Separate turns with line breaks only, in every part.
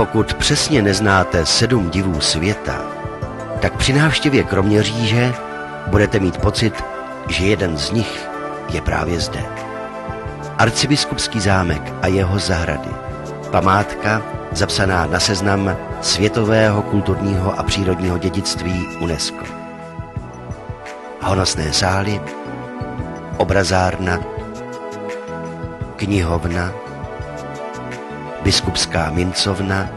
Pokud přesně neznáte sedm divů světa, tak při návštěvě Kroměříže budete mít pocit, že jeden z nich je právě zde. Arcibiskupský zámek a jeho zahrady. Památka zapsaná na seznam světového kulturního a přírodního dědictví UNESCO. Honosné sály, obrazárna, knihovna, biskupská mincovna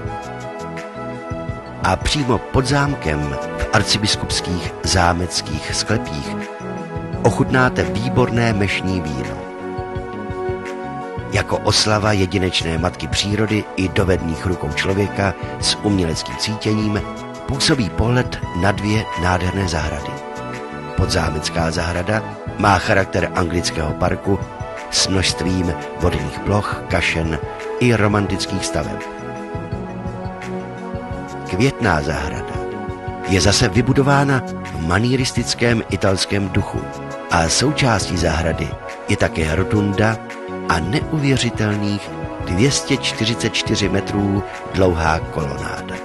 a přímo pod zámkem v arcibiskupských zámeckých sklepích ochutnáte výborné mešní víno. Jako oslava jedinečné matky přírody i dovedných rukou člověka s uměleckým cítěním působí pohled na dvě nádherné zahrady. Podzámecká zahrada má charakter anglického parku s množstvím vodních ploch, kašen i romantických staveb. Květná zahrada je zase vybudována v manieristickém italském duchu a součástí zahrady je také rotunda a neuvěřitelných 244 metrů dlouhá kolonáda.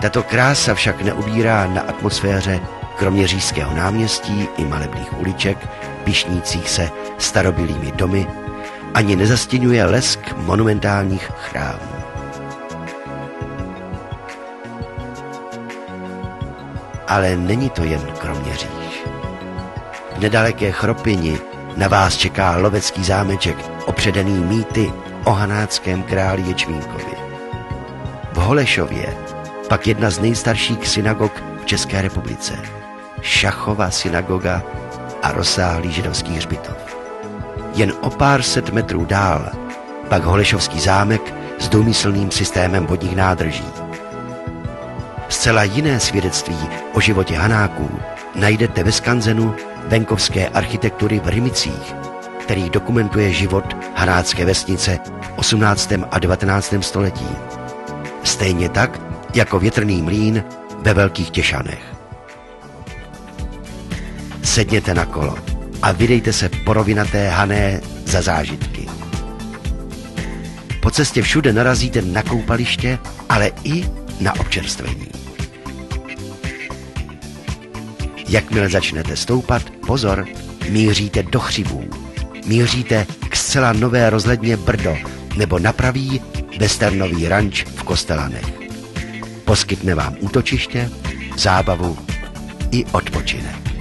Tato krása však neubírá na atmosféře kromě řížského náměstí i malebných uliček, pišnících se starobilými domy, ani nezastěňuje lesk monumentálních chrámů. Ale není to jen Kroměříž. V nedaleké Chropini na vás čeká lovecký zámeček opředený mýty o hanáckém králi Ječmínkovi. V Holešově pak jedna z nejstarších synagog v České republice. Šachova synagoga a rozsáhlý židovský hřbitov. Jen o pár set metrů dál pak Holešovský zámek s důmyslným systémem vodních nádrží. Zcela jiné svědectví o životě Hanáků najdete ve skanzenu venkovské architektury v Rimicích, který dokumentuje život hanácké vesnice v 18. a 19. století. Stejně tak jako větrný mlín ve Velkých Těšanech. Sedněte na kolo a vydejte se po rovinaté Hané za zážitky. Po cestě všude narazíte na koupaliště, ale i na občerstvení. Jakmile začnete stoupat, pozor, míříte do chřibů. Míříte k zcela nové rozhledně Brdo nebo na pravý westernový ranč v Kostelanech. Poskytne vám útočiště, zábavu i odpočinek.